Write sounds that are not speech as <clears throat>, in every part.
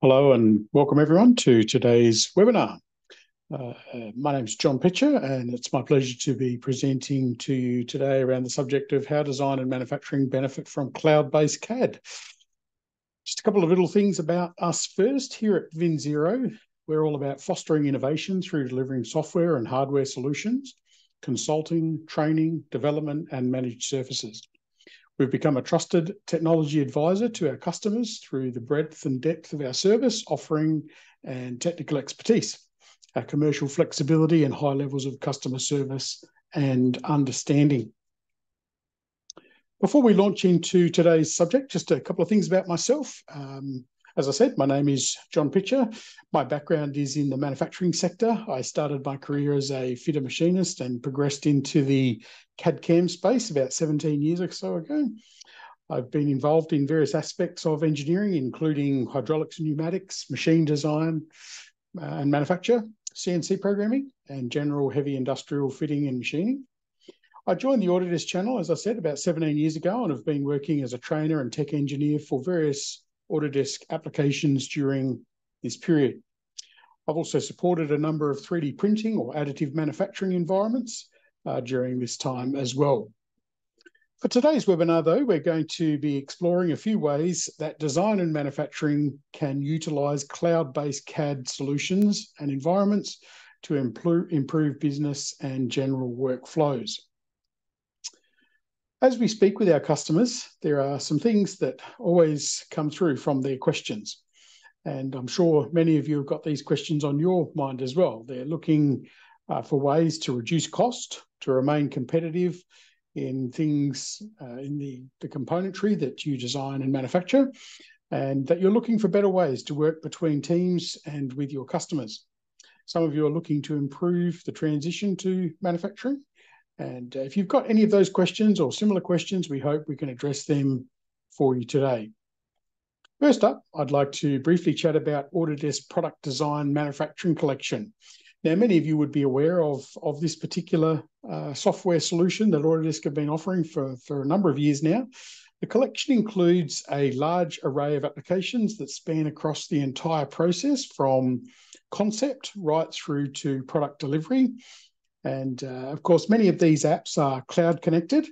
Hello and welcome everyone to today's webinar. Uh, my name is John Pitcher and it's my pleasure to be presenting to you today around the subject of how design and manufacturing benefit from cloud-based CAD. Just a couple of little things about us first. Here at VinZero, we're all about fostering innovation through delivering software and hardware solutions, consulting, training, development and managed services. We've become a trusted technology advisor to our customers through the breadth and depth of our service offering and technical expertise, our commercial flexibility and high levels of customer service and understanding. Before we launch into today's subject, just a couple of things about myself. Um, as I said, my name is John Pitcher. My background is in the manufacturing sector. I started my career as a fitter machinist and progressed into the CAD CAM space about 17 years or so ago. I've been involved in various aspects of engineering, including hydraulics and pneumatics, machine design uh, and manufacture, CNC programming, and general heavy industrial fitting and machining. I joined the Autodesk channel, as I said, about 17 years ago, and have been working as a trainer and tech engineer for various Autodesk applications during this period. I've also supported a number of 3D printing or additive manufacturing environments uh, during this time as well. For today's webinar, though, we're going to be exploring a few ways that design and manufacturing can utilize cloud-based CAD solutions and environments to improve, improve business and general workflows. As we speak with our customers, there are some things that always come through from their questions. And I'm sure many of you have got these questions on your mind as well. They're looking uh, for ways to reduce cost, to remain competitive in things uh, in the, the componentry that you design and manufacture, and that you're looking for better ways to work between teams and with your customers. Some of you are looking to improve the transition to manufacturing. And uh, if you've got any of those questions or similar questions, we hope we can address them for you today. First up, I'd like to briefly chat about Autodesk Product Design Manufacturing Collection. Now, many of you would be aware of, of this particular uh, software solution that Autodesk have been offering for, for a number of years now. The collection includes a large array of applications that span across the entire process from concept right through to product delivery. And uh, of course, many of these apps are cloud connected.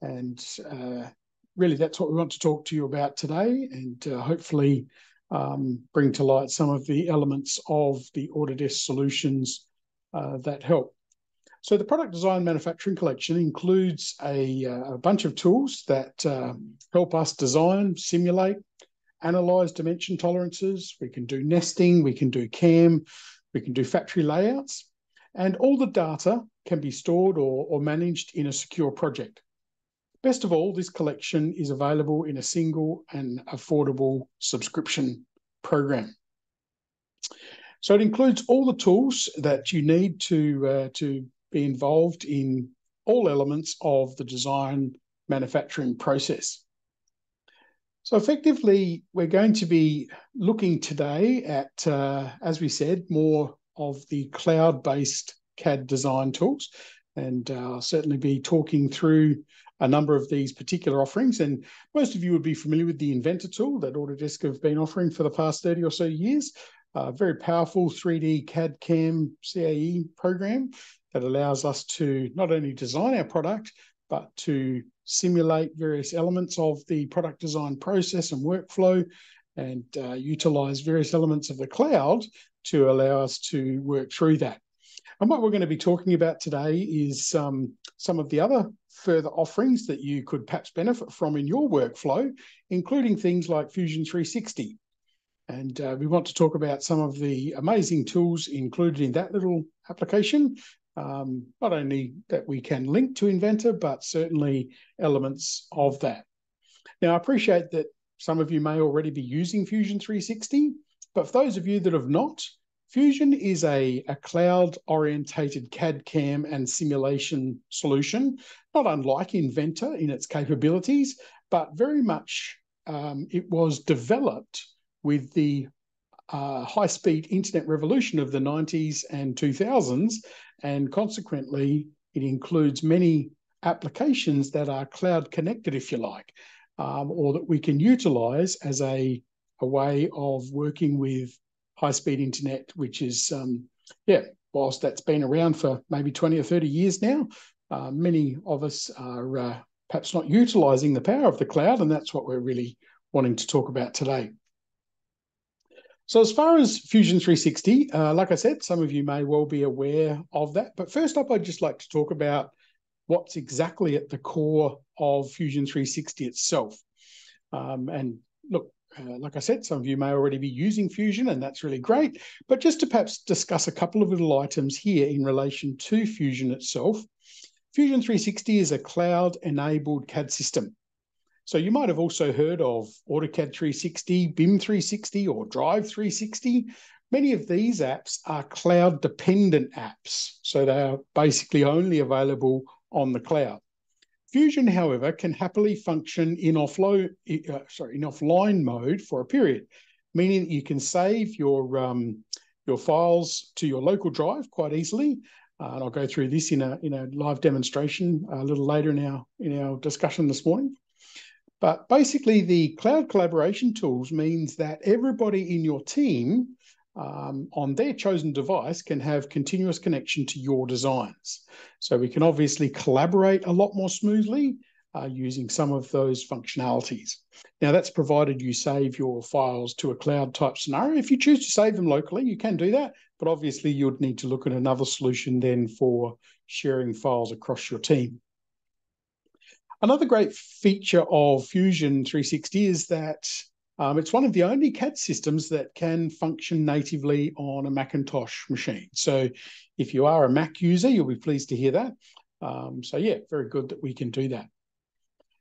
And uh, really, that's what we want to talk to you about today and uh, hopefully um, bring to light some of the elements of the Autodesk solutions uh, that help. So the product design manufacturing collection includes a, uh, a bunch of tools that uh, help us design, simulate, analyze dimension tolerances. We can do nesting, we can do CAM, we can do factory layouts, and all the data can be stored or, or managed in a secure project. Best of all, this collection is available in a single and affordable subscription program. So it includes all the tools that you need to, uh, to be involved in all elements of the design manufacturing process. So effectively, we're going to be looking today at, uh, as we said, more of the cloud-based CAD design tools. And uh, I'll certainly be talking through a number of these particular offerings. And most of you would be familiar with the Inventor tool that Autodesk have been offering for the past 30 or so years. A very powerful 3D CAD CAM CAE program that allows us to not only design our product, but to simulate various elements of the product design process and workflow and uh, utilize various elements of the cloud to allow us to work through that. And what we're going to be talking about today is um, some of the other further offerings that you could perhaps benefit from in your workflow, including things like Fusion 360. And uh, we want to talk about some of the amazing tools included in that little application. Um, not only that we can link to Inventor, but certainly elements of that. Now, I appreciate that some of you may already be using Fusion 360, but for those of you that have not, Fusion is a, a cloud-orientated CAD CAM and simulation solution, not unlike Inventor in its capabilities, but very much um, it was developed with the uh, high-speed internet revolution of the 90s and 2000s, and consequently, it includes many applications that are cloud connected, if you like, um, or that we can utilize as a a way of working with high speed internet, which is, um, yeah, whilst that's been around for maybe 20 or 30 years now, uh, many of us are uh, perhaps not utilizing the power of the cloud, and that's what we're really wanting to talk about today. So as far as Fusion 360, uh, like I said, some of you may well be aware of that. But first up, I'd just like to talk about what's exactly at the core of Fusion 360 itself. Um, and look, uh, like I said, some of you may already be using Fusion, and that's really great. But just to perhaps discuss a couple of little items here in relation to Fusion itself. Fusion 360 is a cloud-enabled CAD system. So you might have also heard of AutoCAD 360, BIM 360, or Drive 360. Many of these apps are cloud dependent apps. So they are basically only available on the cloud. Fusion, however, can happily function in offload, uh, sorry, in offline mode for a period, meaning that you can save your um, your files to your local drive quite easily. Uh, and I'll go through this in a in a live demonstration a little later in our in our discussion this morning. But basically, the cloud collaboration tools means that everybody in your team um, on their chosen device can have continuous connection to your designs. So we can obviously collaborate a lot more smoothly uh, using some of those functionalities. Now that's provided you save your files to a cloud type scenario. If you choose to save them locally, you can do that, but obviously you'd need to look at another solution then for sharing files across your team. Another great feature of Fusion 360 is that um, it's one of the only CAD systems that can function natively on a Macintosh machine. So if you are a Mac user, you'll be pleased to hear that. Um, so yeah, very good that we can do that.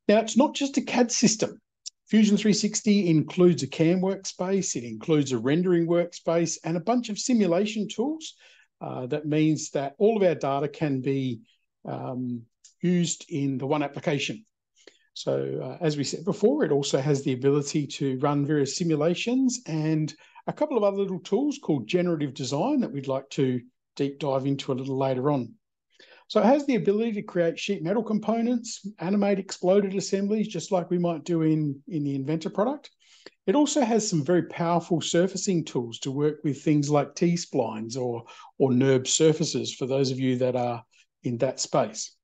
Now, it's not just a CAD system. Fusion 360 includes a CAM workspace, it includes a rendering workspace, and a bunch of simulation tools. Uh, that means that all of our data can be um, used in the one application. So uh, as we said before, it also has the ability to run various simulations and a couple of other little tools called generative design that we'd like to deep dive into a little later on. So it has the ability to create sheet metal components, animate exploded assemblies, just like we might do in, in the Inventor product. It also has some very powerful surfacing tools to work with things like T-splines or, or NURB surfaces for those of you that are in that space.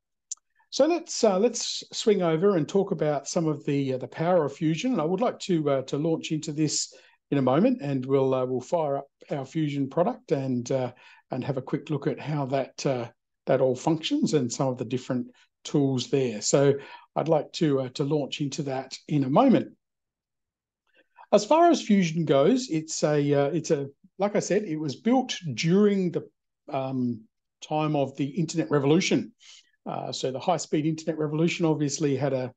So let's uh, let's swing over and talk about some of the uh, the power of fusion. And I would like to uh, to launch into this in a moment, and we'll uh, we'll fire up our fusion product and uh, and have a quick look at how that uh, that all functions and some of the different tools there. So I'd like to to launch into that in a moment. As far as fusion goes, it's a it's a like I said, it was built during the um, time of the internet revolution. Uh, so the high-speed internet revolution obviously had a,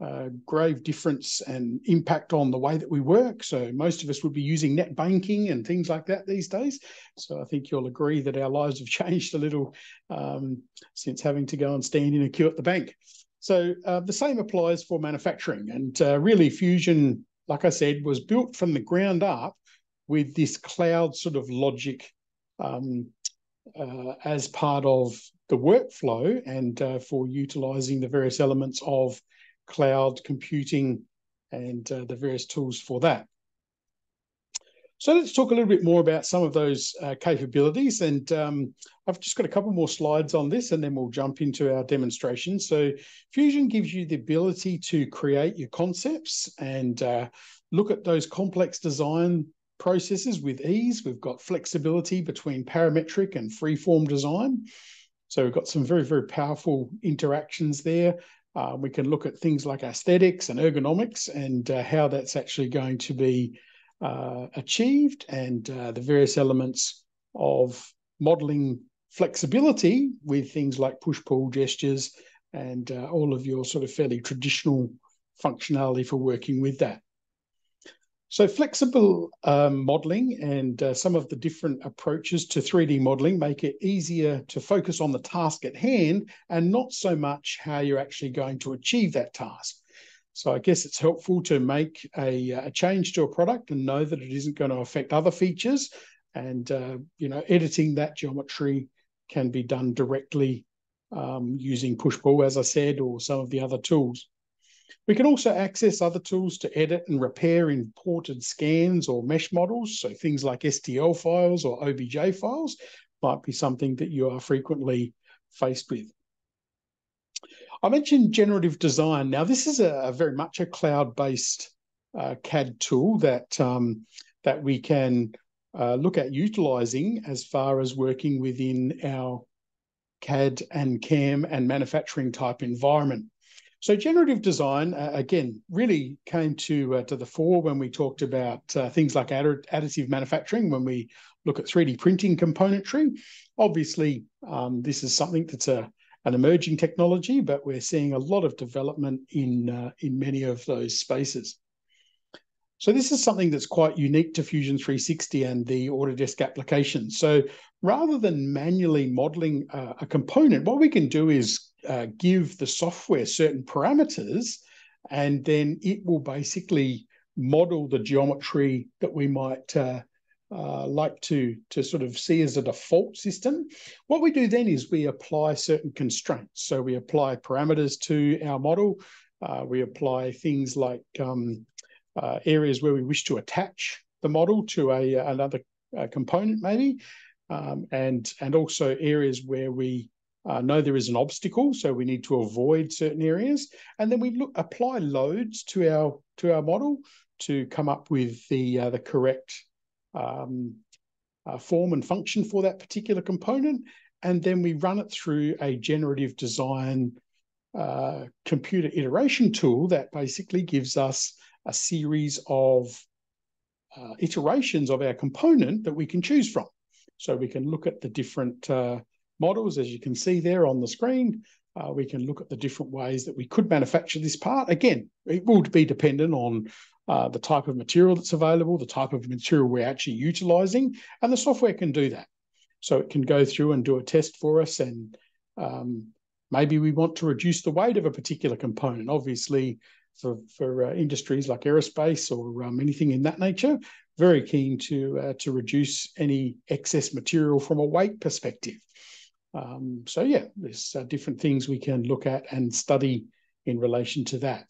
a, grave difference and impact on the way that we work. So most of us would be using net banking and things like that these days. So I think you'll agree that our lives have <laughs> changed a little um, since having to go and stand in a queue at the bank. So uh, the same applies for manufacturing. And uh, really, Fusion, like I said, was built from the ground up with this cloud sort of logic um, uh, as part of the workflow and uh, for utilizing the various elements of cloud computing and uh, the various tools for that. So let's talk a little bit more about some of those uh, capabilities. And um, I've just got a couple more slides on this and then we'll jump into our demonstration. So Fusion gives you the ability to create your concepts and uh, look at those complex design processes with ease. We've got flexibility between parametric and freeform design. So we've got some very, very powerful interactions there. Uh, we can look at things like aesthetics and ergonomics and uh, how that's actually going to be uh, achieved and uh, the various elements of modeling flexibility with things like push-pull gestures and uh, all of your sort of fairly traditional functionality for working with that. So flexible um, modeling and uh, some of the different approaches to 3D modeling make it easier to focus on the task at hand and not so much how you're actually going to achieve that task. So I guess it's helpful to make a, a change to a product and know that it isn't going to affect other features. And, uh, you know, editing that geometry can be done directly um, using push-pull, as I said, or some of the other tools. We can also access other tools to edit and repair imported scans or mesh models. So things like STL files or OBJ files might be something that you are frequently faced with. I mentioned generative design. Now, this is a, a very much a cloud-based uh, CAD tool that um, that we can uh, look at utilizing as far as working within our CAD and CAM and manufacturing type environment. So generative design uh, again really came to uh, to the fore when we talked about uh, things like additive manufacturing. When we look at 3D printing componentry, obviously um, this is something that's a an emerging technology, but we're seeing a lot of development in uh, in many of those spaces. So this is something that's quite unique to Fusion 360 and the Autodesk application. So rather than manually modeling uh, a component, what we can do is uh, give the software certain parameters, and then it will basically model the geometry that we might uh, uh, like to, to sort of see as a default system. What we do then is we apply certain constraints. So we apply parameters to our model. Uh, we apply things like um, uh, areas where we wish to attach the model to a another component maybe, um, and and also areas where we uh, know there is an obstacle, so we need to avoid certain areas, and then we look apply loads to our to our model to come up with the uh, the correct um, uh, form and function for that particular component, and then we run it through a generative design uh, computer iteration tool that basically gives us a series of uh, iterations of our component that we can choose from. So we can look at the different uh, models, as you can see there on the screen. Uh, we can look at the different ways that we could manufacture this part. Again, it will be dependent on uh, the type of material that's available, the type of material we're actually utilizing, and the software can do that. So it can go through and do a test for us and um, maybe we want to reduce the weight of a particular component. Obviously, for, for uh, industries like aerospace or um, anything in that nature, very keen to, uh, to reduce any excess material from a weight perspective. Um, so yeah, there's uh, different things we can look at and study in relation to that.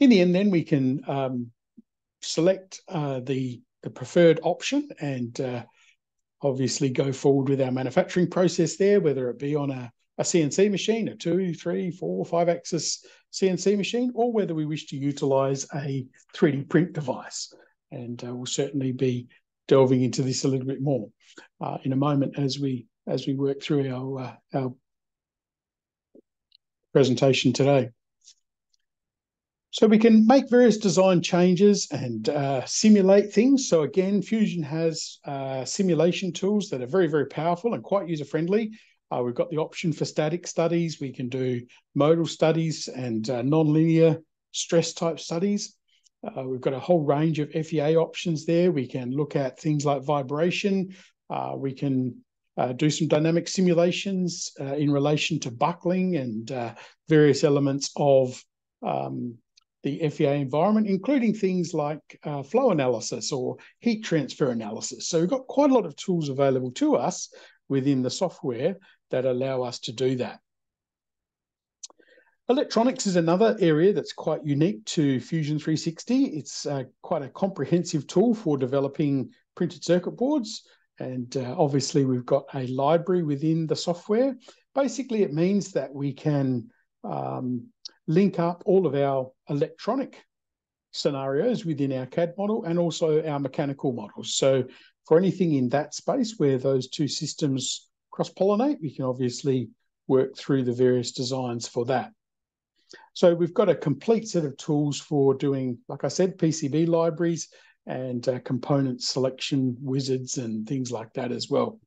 In the end, then we can um, select uh, the, the preferred option and uh, obviously go forward with our manufacturing process there, whether it be on a, a CNC machine, a two, three, four, five axis CNC machine, or whether we wish to utilize a 3D print device. And uh, we'll certainly be delving into this a little bit more uh, in a moment as we as we work through our uh, our presentation today. So we can make various design changes and uh, simulate things. So again, Fusion has uh, simulation tools that are very, very powerful and quite user-friendly. Uh, we've got the option for static studies. We can do modal studies and uh, non-linear stress type studies. Uh, we've got a whole range of FEA options there. We can look at things like vibration. Uh, we can uh, do some dynamic simulations uh, in relation to buckling and uh, various elements of um, the FEA environment, including things like uh, flow analysis or heat transfer analysis. So we've got quite a lot of tools available to us within the software that allow us to do that. Electronics is another area that's quite unique to Fusion 360. It's uh, quite a comprehensive tool for developing printed circuit boards. And uh, obviously, we've got a library within the software. Basically, it means that we can um, link up all of our electronic scenarios within our CAD model and also our mechanical models. So for anything in that space where those two systems cross-pollinate, we can obviously work through the various designs for that. So we've got a complete set of tools for doing, like I said, PCB libraries, and uh, component selection wizards and things like that as well.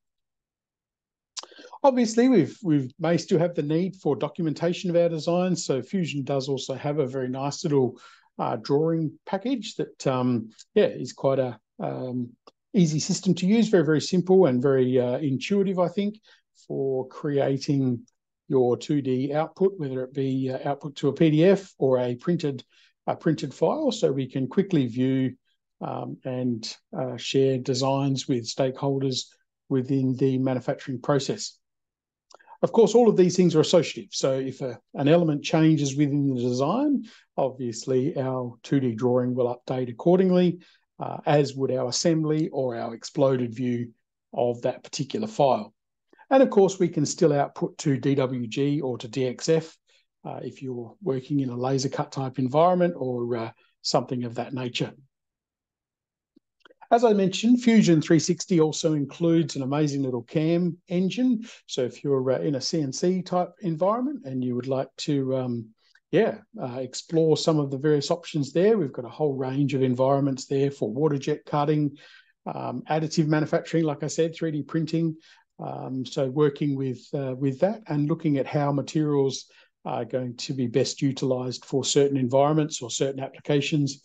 Obviously, we've we may still have the need for documentation of our designs. So Fusion does also have a very nice little uh, drawing package that, um, yeah, is quite a um, easy system to use. Very very simple and very uh, intuitive, I think, for creating your 2D output, whether it be uh, output to a PDF or a printed a printed file, so we can quickly view um, and uh, share designs with stakeholders within the manufacturing process. Of course, all of these things are associative. So if a, an element changes within the design, obviously our 2D drawing will update accordingly, uh, as would our assembly or our exploded view of that particular file. And of course, we can still output to DWG or to DXF uh, if you're working in a laser cut type environment or uh, something of that nature. As I mentioned, Fusion 360 also includes an amazing little CAM engine. So if you're uh, in a CNC type environment and you would like to, um, yeah, uh, explore some of the various options there, we've got a whole range of environments there for water jet cutting, um, additive manufacturing, like I said, 3D printing. Um, so working with uh, with that and looking at how materials are going to be best utilized for certain environments or certain applications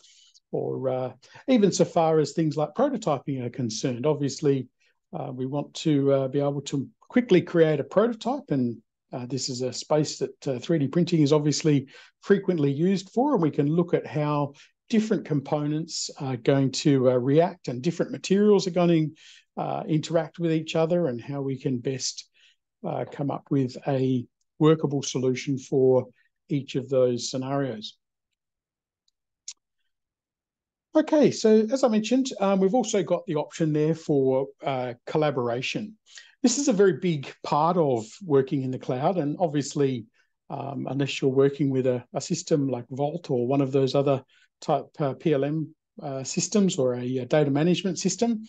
or uh, even so far as things like prototyping are concerned. Obviously, uh, we want to uh, be able to quickly create a prototype, and uh, this is a space that 3D uh, printing is obviously frequently used for, and we can look at how different components are going to uh, react and different materials are going to interact with each other, and how we can best come up with a workable solution for each of those scenarios. Okay, so as I mentioned, um, we've also got the option there for uh, collaboration. This is a very big part of working in the cloud, and obviously, um, unless you're working with a, a, system like Vault or one of those other type uh, PLM uh, systems or a, a, data management system,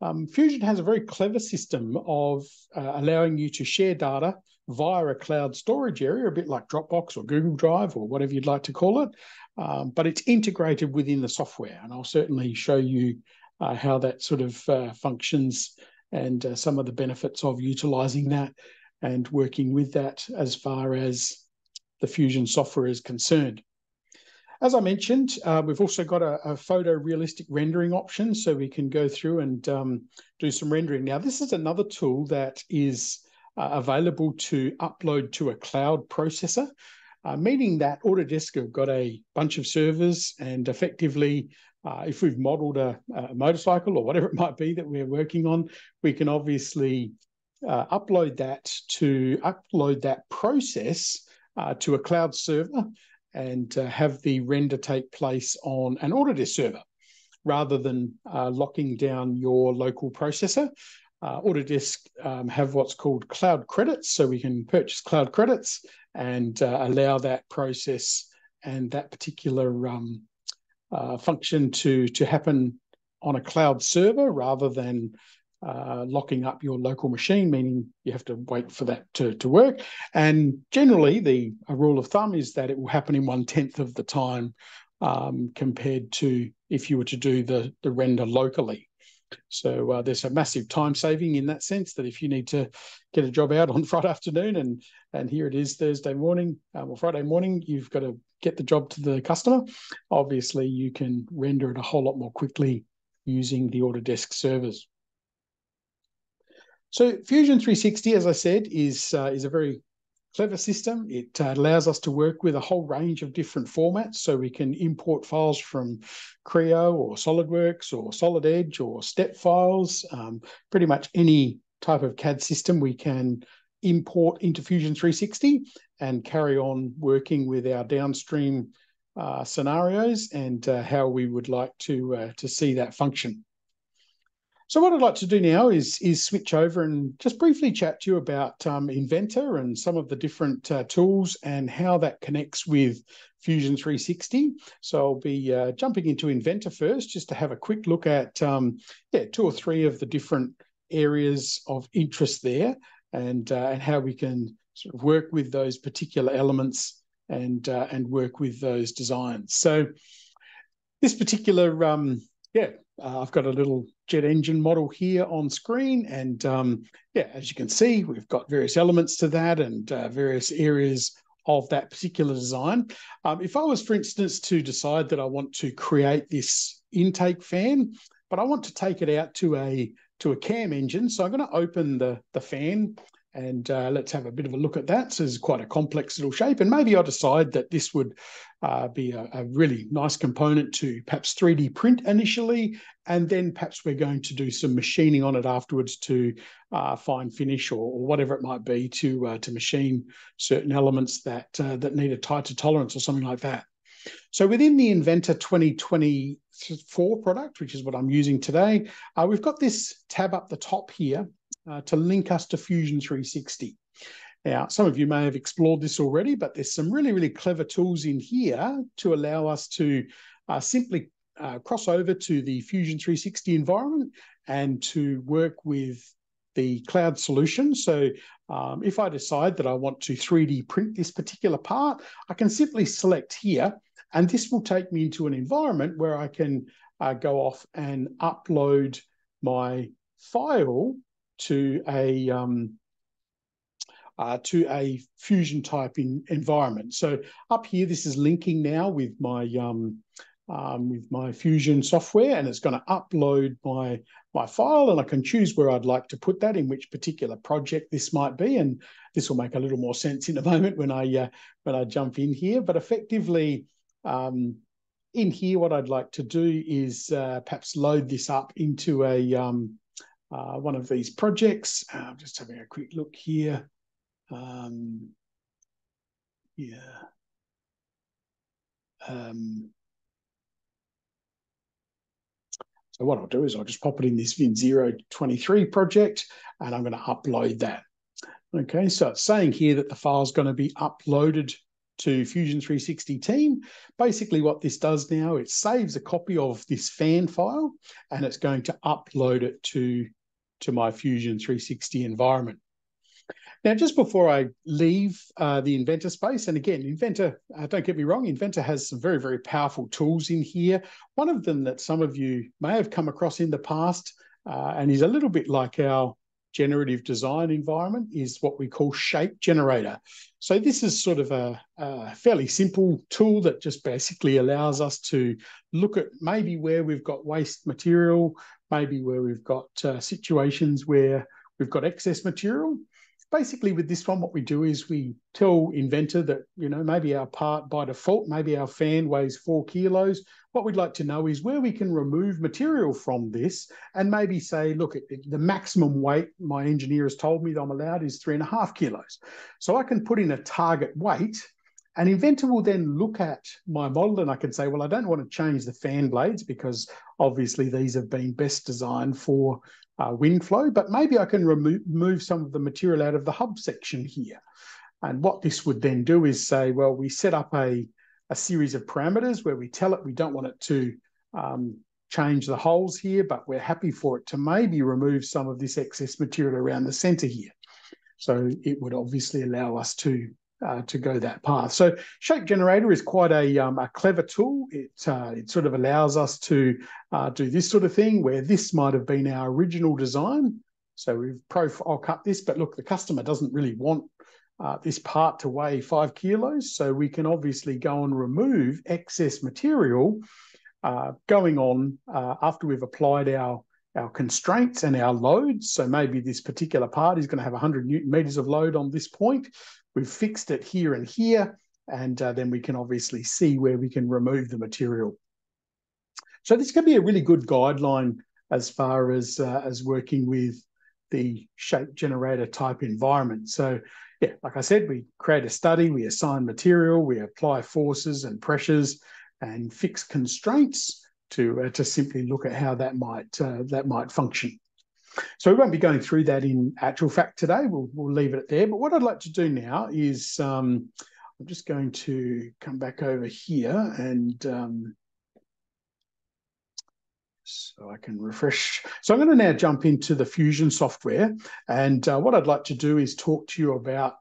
um, Fusion has a very clever system of uh, allowing you to share data via a cloud storage area, a bit like Dropbox or Google Drive or whatever you'd like to call it, um, but it's integrated within the software. And I'll certainly show you uh, how that sort of uh, functions and uh, some of the benefits of utilizing that and working with that as far as the Fusion software is concerned. As I mentioned, uh, we've also got a, a, photorealistic rendering option, so we can go through and um, do some rendering. Now, this is another tool that is uh, available to upload to a cloud processor uh, meaning that Autodesk have got a bunch of servers and effectively, uh, if we've modeled a, a, motorcycle or whatever it might be that we're working on, we can obviously uh, upload that to upload that process uh, to a cloud server and uh, have the render take place on an Autodesk server rather than uh, locking down your local processor. Uh, Autodesk um, have what's called cloud credits, so we can purchase cloud credits and uh, allow that process and that particular um, uh, function to to happen on a cloud server rather than uh, locking up your local machine, meaning you have to wait for that to, to work. And generally, the rule of thumb is that it will happen in one tenth of the time um, compared to if you were to do the, the render locally. So uh, there's a massive time saving in that sense that if you need to get a job out <laughs> on Friday afternoon and and here it is Thursday morning um, or Friday morning, you've got to get the job to the customer. Obviously, you can render it a whole lot more quickly using the Autodesk servers. So Fusion 360, as I said, is uh, is a very clever system. It uh, allows us to work with a whole range of different formats. So we can import files from Creo or SolidWorks or Solid Edge or step files, um, pretty much any type of CAD system we can import into Fusion 360 and carry on working with our downstream uh, scenarios and uh, how we would like to uh, to see that function. So what I'd like to do now is, is switch over and just briefly chat to you about um, Inventor and some of the different uh, tools and how that connects with Fusion 360. So I'll be uh, jumping into Inventor first, just to have a quick look at um, yeah two or three of the different areas of interest there, and uh, and how we can sort of work with those particular elements and uh, and work with those designs. So this particular um, yeah uh, I've got a little jet engine model here on screen. And um, yeah, as you can see, we've got various elements to that and uh, various areas of that particular design. Um, if I was, for instance, to decide that I want to create this intake fan, but I want to take it out to a to a cam engine. So I'm going to open the, the fan and uh, let's have a bit of a look at that. So it's quite a complex little shape. And maybe I decide that this would uh, be a, a, really nice component to perhaps 3D print initially. And then perhaps we're going to do some machining on it afterwards to uh, fine finish or, or, whatever it might be to uh, to machine certain elements that uh, that need a tighter tolerance or something like that. So within the Inventor 2024 product, which is what I'm using today, uh, we've got this tab up the top here uh, to link us to Fusion 360. Now, some of you may have explored this already, but there's some really, really clever tools in here to allow us to uh, simply uh, cross over to the Fusion 360 environment and to work with the cloud solution. So um, if I decide that I want to 3D print this particular part, I can simply select here, and this will take me into an environment where I can uh, go off and upload my file to a um, uh, to a fusion type in environment. So up here, this is linking now with my um, um, with my Fusion software, and it's going to upload my my file, and I can choose where I'd like to put that in which particular project this might be, and this will make a little more sense in a <laughs> moment when I uh, when I jump in here. But effectively, um, in here, what I'd like to do is uh, perhaps load this up into a um, uh, one of these projects. Uh, I'm just having a quick look here. Um, yeah. Um, so what I'll do is I'll just pop it in this Vin023 project and I'm going to upload that. Okay, so it's saying here that the file is going to be uploaded to Fusion 360 team. Basically what this does now, it saves a copy of this fan file and it's going to upload it to to my Fusion 360 environment. Now, just before I leave uh, the Inventor space, and again, Inventor, uh, don't get me wrong, Inventor has some very, very powerful tools in here. One of them that some of you may have come across in the past, uh, and is a little bit like our generative design environment, is what we call Shape Generator. So this is sort of a, a fairly simple tool that just basically allows us to look at maybe where we've got waste material, maybe where we've got uh, situations where we've got excess material. Basically, with this one, what we do is we tell Inventor that, you know, maybe our part by default, maybe our fan weighs four kilos. What we'd like to know is where we can remove material from this and maybe say, look, the maximum weight my engineer has told me that I'm allowed is three and a half kilos. So I can put in a target weight an inventor will then look at my model and I can say, well, I don't want to change the fan blades because obviously these have been best designed for uh, wind flow, but maybe I can remove some of the material out of the hub section here. And what this would then do is say, well, we set up a, a series of parameters where we tell it we don't want it to um, change the holes here, but we're happy for it to maybe remove some of this excess material around the center here. So it would obviously allow us to uh, to go that path. So Shape Generator is quite a, um, a clever tool. It, uh, it sort of allows us to uh, do this sort of thing where this might have been our original design. So we've profile cut this, but look, the customer doesn't really want uh, this part to weigh five kilos. So we can obviously go and remove excess material uh, going on uh, after we've applied our our constraints and our loads. So maybe this particular part is going to have 100 newton meters of load on this point. We've fixed it here and here, and uh, then we can obviously see where we can remove the material. So this can be a really good guideline as far as, uh, as working with the shape generator type environment. So yeah, like I said, we create a study, we assign material, we apply forces and pressures and fix constraints to, uh, to simply look at how that might, uh, that might function. So we won't be going through that in actual fact today. We'll, we'll leave it there. But what I'd like to do now is um, I'm just going to come back over here and um, so I can refresh. So I'm going to now jump into the Fusion software. And uh, what I'd like to do is talk to you about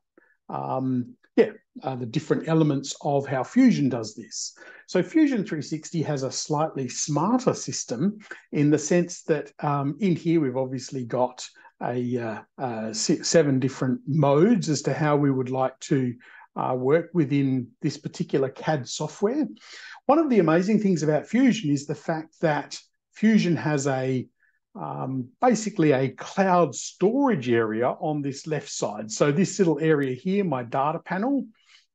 um, yeah, uh, the different elements of how Fusion does this. So Fusion 360 has a slightly smarter system in the sense that um, in here we've obviously got a uh, uh, seven different modes as to how we would like to uh, work within this particular CAD software. One of the amazing things about Fusion is the fact that Fusion has a um, basically a cloud storage area on this left side. So this little area here, my data panel,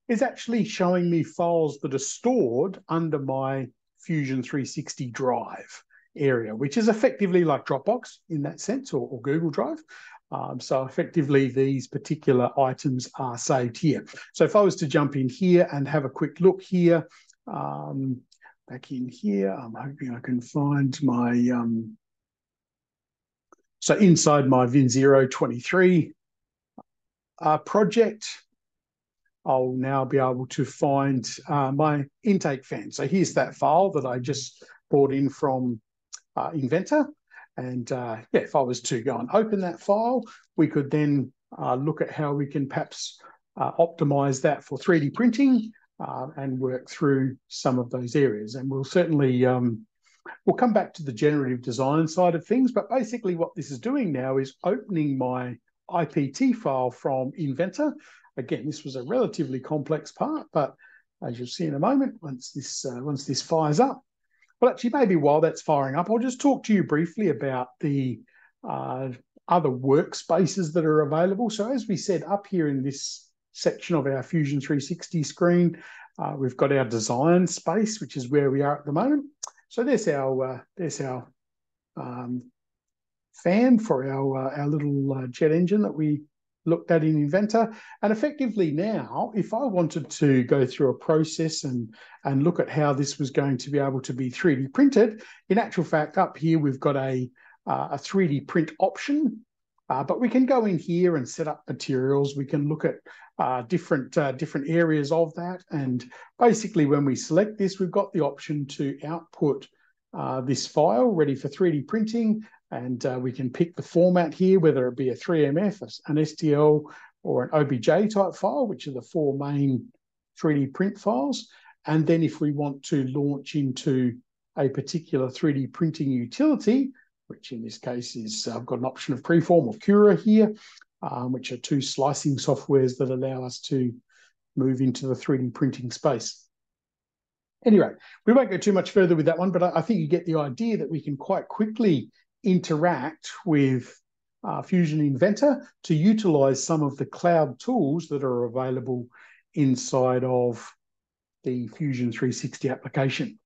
is actually showing me files that are stored under my Fusion 360 drive area, which is effectively like Dropbox in that sense, or, or Google Drive. Um, so effectively, these particular items are saved here. So if I was to jump in here and have a quick look here, um, back in here, I'm hoping I can find my, um, so inside my Vin 23 uh, project, I'll now be able to find uh, my intake fan. So here's that file that I just brought in from uh, Inventor. And uh, yeah, if I was to go and open that file, we could then uh, look at how we can perhaps uh, optimize that for 3D printing and work through some of those areas. And we'll certainly, um, we'll come back to the generative design side of things, but basically what this is doing now is opening my IPT file from Inventor. Again, this was a relatively complex part, but as you'll see in a moment, once this uh, once this fires up, well, actually, maybe while that's firing up, I'll just talk to you briefly about the uh, other workspaces that are available. So as we said up here in this section of our Fusion 360 screen, uh, we've got our design space, which is where we are at the moment. So there's our uh, there's our um, fan for our uh, our little uh, jet engine that we looked at in Inventor. And effectively now, if I wanted to go through a process and, and look at how this was going to be able to be 3D printed, in actual fact, up here we've got a, uh, a 3D print option. Uh, but we can go in here and set up materials. We can look at uh, different uh, different areas of that. And basically, when we select this, we've got the option to output uh, this file ready for 3D printing. And uh, we can pick the format here, whether it be a 3MF, an STL, or an OBJ type file, which are the four main 3D print files. And then if we want to launch into a particular 3D printing utility, which in this case is, uh, I've got an option of Preform or Cura here, um, which are two slicing softwares that allow us to move into the 3D printing space. Anyway, we won't go too much further with that one, but I, I think you get the idea that we can quite quickly interact with uh, Fusion Inventor to utilize some of the cloud tools that are available inside of the Fusion 360 application.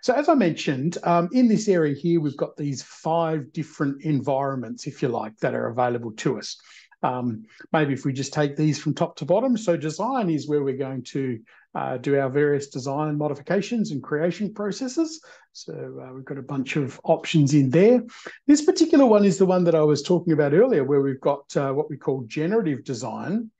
So as I mentioned, um, in this area here, we've got these five different environments, if you like, that are available to us. Um, maybe if we just take these from top to bottom. So design is where we're going to uh, do our various design modifications and creation processes. So uh, we've got a bunch of options in there. This particular one is the one that I was talking about earlier, where we've got uh, what we call generative design.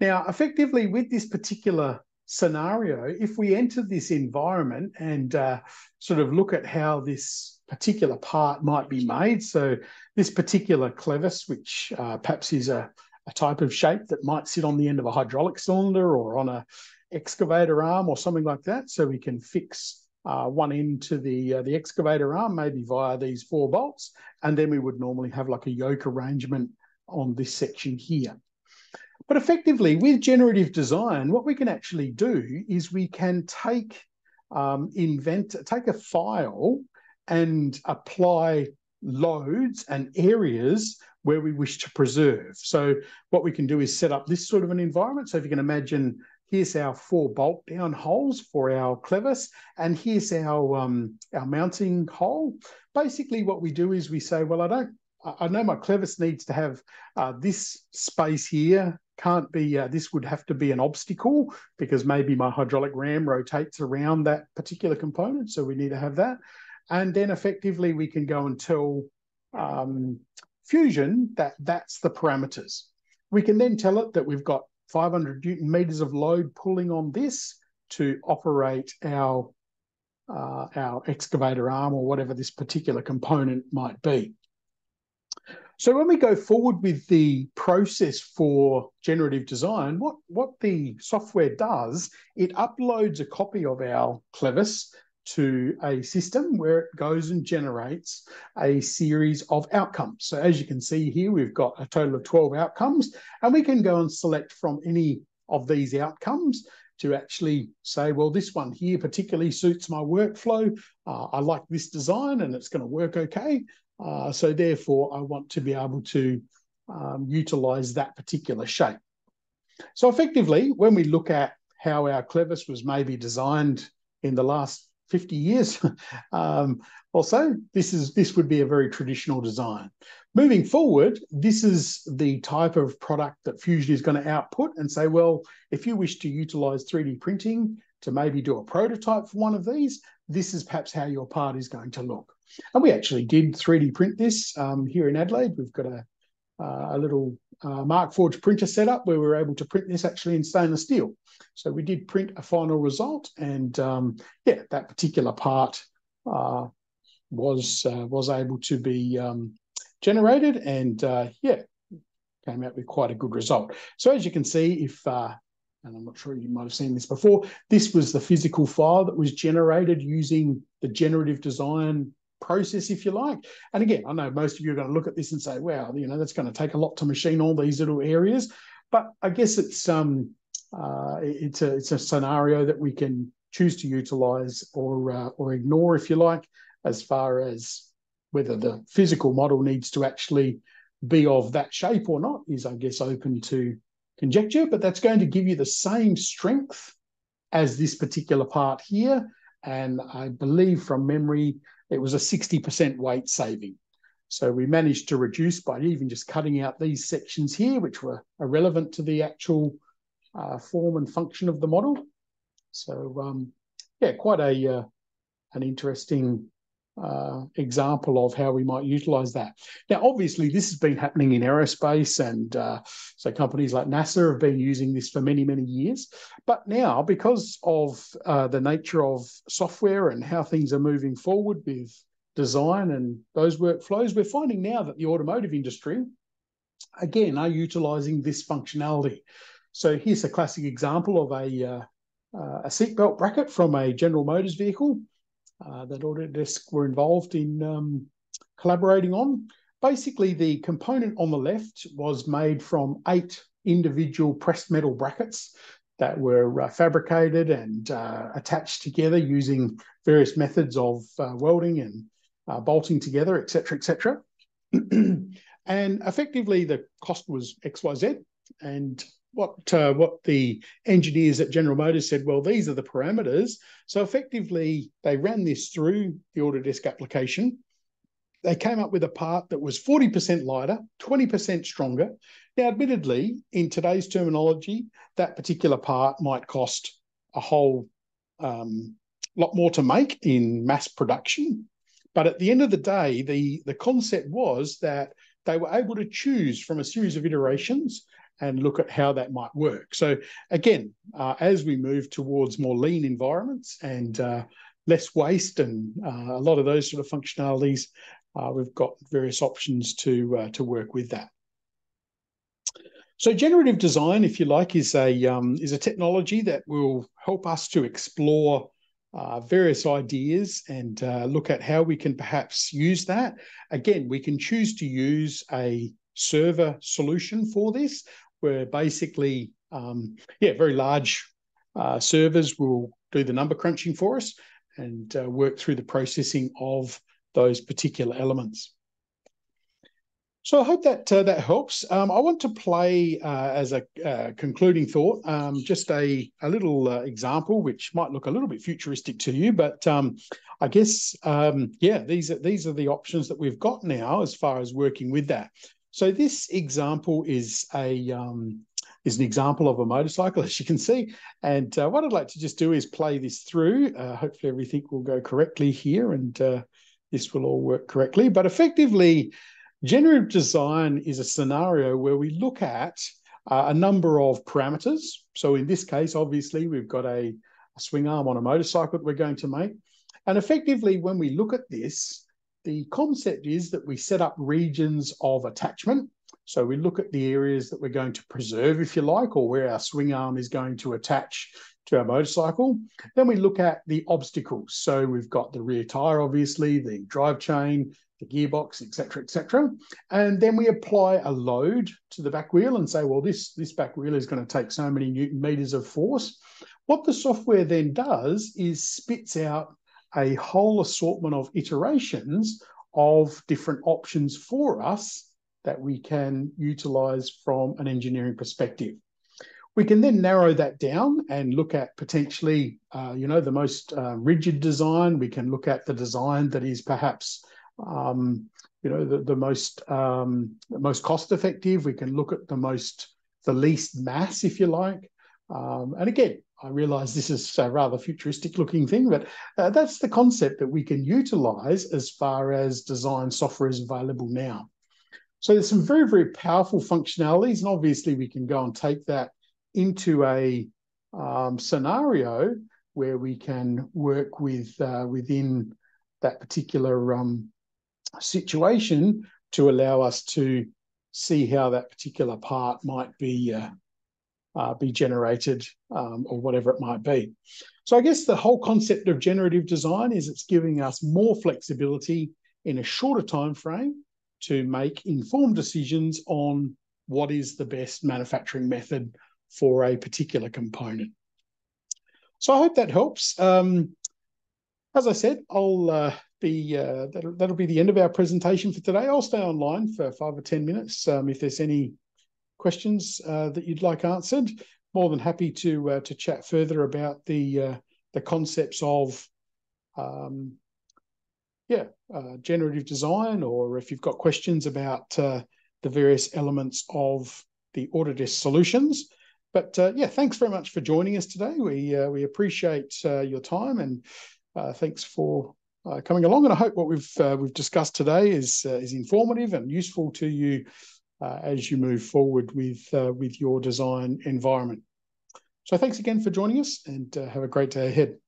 Now, effectively with this particular scenario, if we enter this environment and uh, sort of look at how this particular part might be made. So this particular clevis, which uh, perhaps is a, a type of shape that might sit on the end of a hydraulic cylinder or on a excavator arm or something like that. So we can fix uh, one end to the uh, the excavator arm, maybe via these four bolts, and then we would normally have like a yoke arrangement on this section here. But effectively, with generative design, what we can actually do is we can take um, invent take a file and apply loads and areas where we wish to preserve. So what we can do is set up this sort of an environment. So if you can imagine, here's our four bolt down holes for our clevis, and here's our um, our mounting hole. Basically, what we do is we say, well, I don't, I know my clevis needs to have uh, this space here. Can't be, uh, this would have to be an obstacle because maybe my hydraulic ram rotates around that particular component. So we need to have that. And then effectively we can go and tell um, Fusion that that's the parameters. We can then tell it that we've got 500 newton meters of load pulling on this to operate our uh, our excavator arm or whatever this particular component might be. So when we go forward with the process for generative design, what, what the software does, it uploads a copy of our Clevis to a system where it goes and generates a series of outcomes. So as you can see here, we've got a total of 12 outcomes, and we can go and select from any of these outcomes to actually say, well, this one here particularly suits my workflow. Uh, I like this design and it's going to work okay. Uh, so therefore, I want to be able to um, utilize that particular shape. So effectively, when we look at how our clevis was maybe designed in the last 50 years, <laughs> um, also, this is this would be a very traditional design. Moving forward, this is the type of product that Fusion is going to output and say, well, if you wish to utilize 3D printing to maybe do a prototype for one of these, this is perhaps how your part is going to look. And we actually did 3D print this um, here in Adelaide. We've got a, uh, a little uh, Markforged printer set up where we were able to print this actually in stainless steel. So we did print a final result and um, yeah, that particular part uh, was uh, was able to be um, generated and uh, yeah, came out with quite a good result. So as you can see, if uh, and I'm not sure you might have seen this before, this was the physical file that was generated using the generative design process, if you like. And again, I know most of you are going to look at this and say, wow, you know, that's going to take a lot to machine all these little areas. But I guess it's um uh, it's a it's a scenario that we can choose to utilize or uh, or ignore, if you like, as far as whether the physical model needs to actually be of that shape or not is, I guess, open to conjecture, but that's going to give you the same strength as this particular part here. And I believe from memory, it was a 60% weight saving. So we managed to reduce by even just cutting out these sections here, which were irrelevant to the actual uh, form and function of the model. So um, yeah, quite a uh, an interesting uh, example of how we might utilize that. Now, obviously, this has been happening in aerospace, and uh, so companies like NASA have been using this for many, many years. But now, because of uh, the nature of software and how things are moving forward with design and those workflows, we're finding now that the automotive industry, again, are utilizing this functionality. So here's a classic example of a uh, a seatbelt bracket from a General Motors vehicle uh, that Autodesk were involved in um, collaborating on. Basically, the component on the left was made from eight individual pressed metal brackets that were uh, fabricated and uh, attached together using various methods of welding and uh, bolting together, etc., etc. <clears throat> and effectively, the cost was X, Y, Z, and what uh, what the engineers at General Motors said, well, these are the parameters. So effectively, they ran this through the Autodesk application. They came up with a part that was 40% lighter, 20% stronger. Now, admittedly, in today's terminology, that particular part might cost a whole um, lot more to make in mass production. But at the end of the day, the, the concept was that they were able to choose from a series of iterations and look at how that might work. So again, uh, as we move towards more lean environments and uh, less waste and uh, a lot of those sort of functionalities, uh, we've got various options to uh, to work with that. So generative design, if you like, is a um, is a technology that will help us to explore uh, various ideas and uh, look at how we can perhaps use that. Again, we can choose to use a server solution for this, where basically, um, yeah, very large uh, servers will do the number crunching for us and uh, work through the processing of those particular elements. So I hope that uh, that helps. Um, I want to play uh, as a uh, concluding thought, um, just a a little uh, example which might look a little bit futuristic to you, but um, I guess um, yeah, these are these are the options that we've got now as far as working with that. So this example is a um, is an example of a motorcycle, <laughs> as you can see. And uh, what I'd like to just do is play this through. Uh, hopefully everything will go correctly here and uh, this will all work correctly. But effectively, generative design is a scenario where we look at uh, a number of parameters. So in this case, obviously, we've got a, a swing arm on a motorcycle that we're going to make. And effectively, when we look at this, the concept is that we set up regions of attachment. So we look at the areas that we're going to preserve, if you like, or where our swing arm is going to attach to our motorcycle. Then we look at the obstacles. So we've got the rear tire, obviously, the drive chain, the gearbox, etc., etc. And then we apply a load to the back wheel and say, well, this, this back wheel is going to take so many newton meters of force. What the software then does is spits out a whole assortment of iterations of different options for us that we can utilize from an engineering perspective. We can then narrow that down and look at potentially, uh, you know, the most uh, rigid design. We can look at the design that is perhaps, um, you know, the, the most um, the most cost effective. We can look at the most the least mass, if you like. Um, and again, I realize this is a rather futuristic looking thing, but uh, that's the concept that we can utilize as far as design software is available now. So there's some very, very powerful functionalities, and obviously we can go and take that into a um, scenario where we can work with uh, within that particular um, situation to allow us to see how that particular part might be uh, uh, be generated um, or whatever it might be. So I guess the whole concept of generative design is it's giving us more flexibility in a shorter time frame to make informed decisions on what is the best manufacturing method for a particular component. So I hope that helps. Um, as I said, I'll uh, be uh, that'll, that'll, be the end of our presentation for today. I'll stay online for five or ten minutes. Um, if there's any questions uh, that you'd like answered, more than happy to uh, to chat further about the uh, the concepts of um, yeah generative design, or if you've got questions about the various elements of the Autodesk solutions. But uh, yeah, thanks very much for joining us today. We uh, we appreciate uh, your time and thanks for coming along. And I hope what we've we've discussed today is is informative and useful to you Uh, as you move forward with uh, with your design environment. So thanks again for joining us, and uh, have a great day ahead.